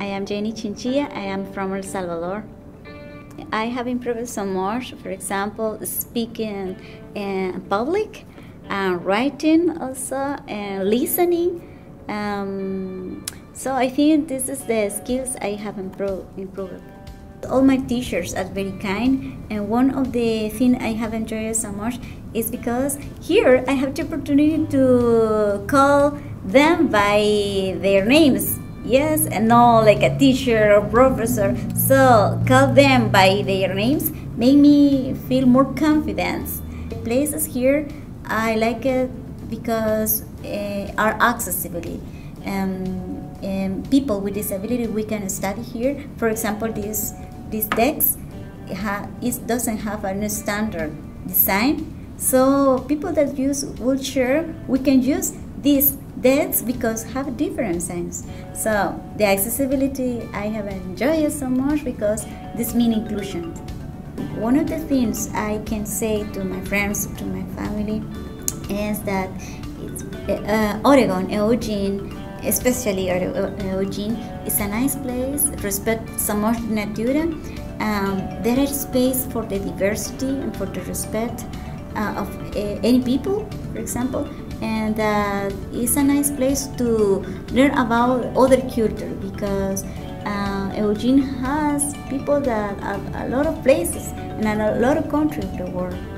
I am Jenny Chinchilla. I am from El Salvador. I have improved so much. For example, speaking in public, and writing also, and listening. Um, so I think this is the skills I have improved. improved. All my teachers are very kind, and one of the things I have enjoyed so much is because here I have the opportunity to call them by their names. Yes, and not like a teacher or professor. So call them by their names make me feel more confidence. Places here I like it because uh, are accessibility. Um, and people with disability we can study here. For example, this this desk it doesn't have a standard design, so people that use wheelchair we can use these desks because have different sense. So the accessibility I have enjoyed so much because this mean inclusion. One of the things I can say to my friends, to my family, is that uh, Oregon, Eugene, especially Eugene, is a nice place. Respect so much nature. Um, there is space for the diversity and for the respect uh, of uh, any people, for example, and uh, it's a nice place to learn about other culture because uh, Eugene has people that are a lot of places and a lot of countries of the world.